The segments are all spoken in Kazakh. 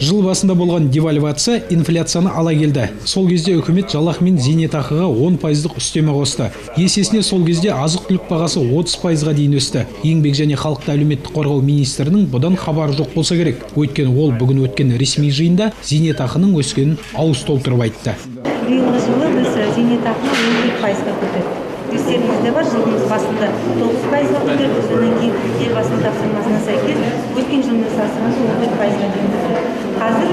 жыл басында болған девальвация инфляцияны ала келді. Сол кезде үкімет жалақы мен зейнетақыға 10 пайыздық үстеме қосты. Есесіне сол кезде азық түлік бағасы 30 пайызға дейін өсті. Еңбек және халықты әлеуметтік қорғау министрінің бұдан хабары жоқ болса керек. Өйткені ол бүгін өткен ресми жиында зейнетақының өскенін ауыз толтырып айтты. Биылғы жылы біз зейнетақыны он пайызға көтердік. Естеріңізде бар жылдың басында тоғыз пайызға көтердік. Содан кейін елбасының тапсырмасына сәйкес төрт пайызға дейін қазір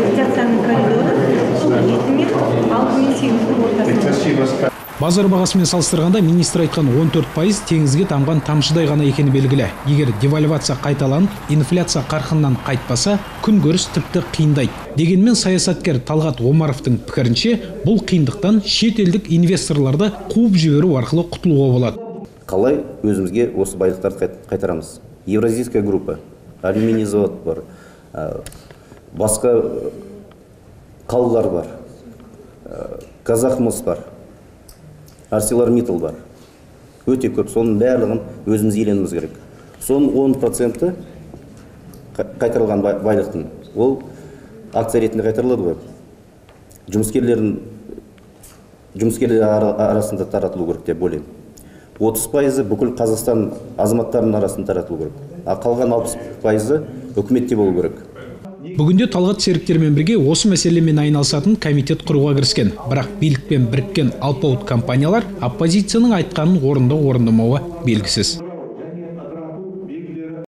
инфляцияның коридоры сол жеті мен алты мен сегіздің ортасында базар бағасымен салыстырғанда министр айтқан 14 пайыз теңізге тамған тамшыдай ғана екені белгілі. Егер девальвация қайталанып инфляция қарқынынан қайтпаса күнкөріс тіпті қиындайды. Дегенмен саясаткер талғат омаровтың пікірінше бұл қиындықтан шетелдік инвесторларды қуып жіберу арқылы құтылуға болады. Қалай өзімізге осы байлықтарды қайтарамыз? Евразийская группа. Алюминий завод бар басқа қалалар бар. Казахмыс бар. Арселормиттал бар. Өте көп. Соның барлығын өзіміз иеленуіміз керек. Соның он проценті қайтарылған байлықтың. Ол акция ретінде қайтарылады ғой. Жұмыскерлердің жұмыскерлер арасында таратылу керек деп ойлаймын. Отыз пайызы бүкіл қазақстан азаматтарының арасында таратылу керек. Ал қалған алпыс пайызы үкіметте болу керек. Бүгінде талғат серіктермен бірге осы мәселемен айналысатын комитет құруға кіріскен. Бірақ билікпен біріккен алпауыт компаниялар оппозицияның айтқанын орындау орындамауы белгісіз.